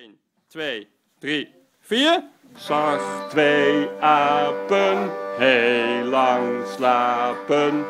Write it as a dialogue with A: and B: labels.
A: 1, 2, 3, 4. Zag twee apen heel lang slapen.